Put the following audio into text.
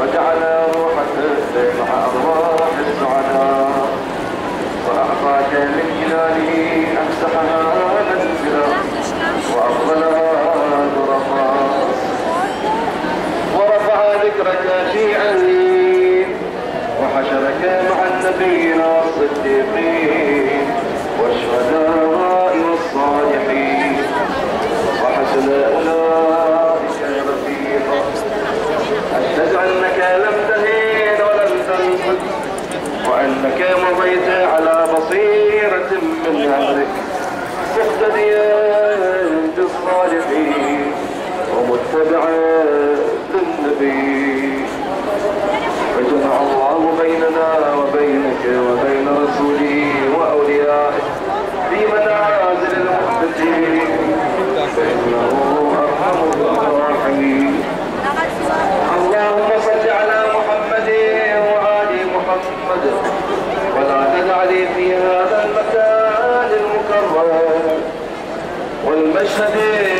وجعل روح السر مع أرواح السعداء. وأعطى من جلاله أمسحها نزلا وأفضلها ذرفا ورفع ذكرك في شيعا. وحشرك مع النبيين الصديقين. أنك مضيت على بصيرة من أمرك. مقتديا بالصالحين ومتبعا للنبي فجمع الله بيننا وبينك وبين رسوله وأوليائه في منازل المحتجين فإنه أرحم الراحمين. اللهم صل على محمد وآل محمد. したね。